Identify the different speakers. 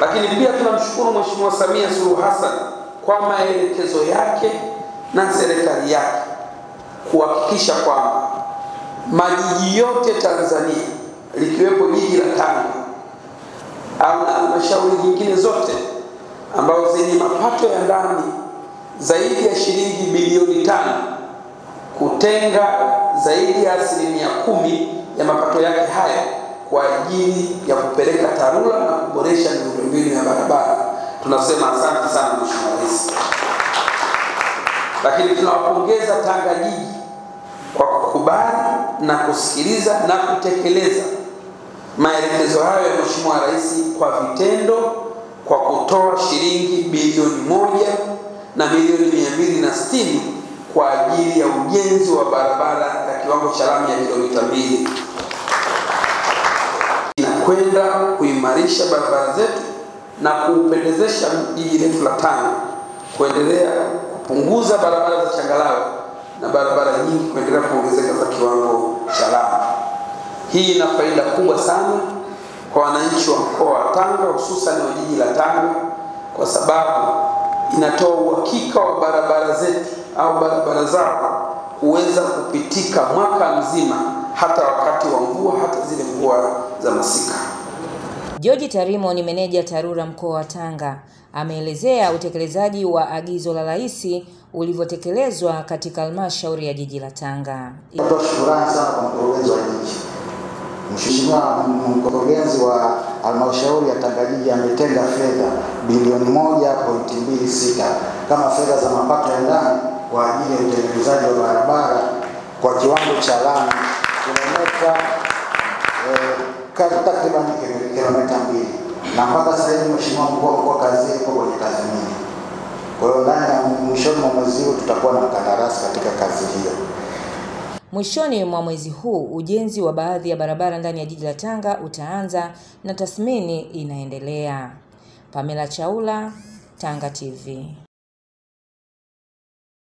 Speaker 1: Lakini pia tunamshukuru Mheshimiwa Samia Suluhu Hassan kwa maelekezo yake na serikali yake kuhakikisha kwamba majiji yote Tanzania likiwepo jiji la Tanga au na halmashauri nyingine zote ambazo zenye mapato ya ndani zaidi ya shilingi bilioni tano kutenga zaidi ya asilimia kumi ya mapato yake hayo kwa ajili ya kupeleka TARURA na kuboresha miundombinu ya barabara. Tunasema asante sana Mheshimiwa Rais. Lakini tunawapongeza Tanga jiji kwa kukubali na kusikiliza na kutekeleza maelekezo hayo ya Mheshimiwa Rais kwa vitendo kwa kutoa shilingi bilioni moja na milioni mia mbili na sitini kwa ajili ya ujenzi wa barabara ya kiwango cha lami ya kilomita mbili inakwenda kuimarisha barabara zetu na kuupendezesha jiji letu la Tanga, kuendelea kupunguza barabara za changarawe na barabara nyingi kuendelea kuongezeka za kiwango cha lami. Hii ina faida kubwa sana kwa wananchi wa mkoa wa Tanga, hususan wa jiji la Tanga, kwa sababu inatoa uhakika wa barabara zetu au barabara zao kuweza kupitika mwaka mzima, hata wakati wa mvua, hata zile mvua za masika.
Speaker 2: George Tarimo ni meneja TARURA mkoa wa Tanga, ameelezea utekelezaji wa agizo la rais ulivyotekelezwa katika halmashauri ya jiji la Tanga.
Speaker 3: Natoa shukrani sana kwa mkurugenzi wa jiji. Mheshimiwa mkurugenzi wa halmashauri ya Tanga jiji ametenga fedha bilioni moja pointi mbili sita kama fedha za mapato ya ndani kwa ajili ya utekelezaji wa barabara kwa kiwango cha lami kilomita eh, takriban kilomita mbili na mpaka sasa hivi Mheshimiwa mkuu wa mkoa kazi iko kwenye tathmini. Kwa hiyo ndani ya mwishoni mwa mwezi huu tutakuwa na mkandarasi katika kazi hiyo.
Speaker 2: Mwishoni mwa mwezi huu ujenzi wa baadhi ya barabara ndani ya jiji la Tanga utaanza na tathmini inaendelea. Pamela Chaula, Tanga TV.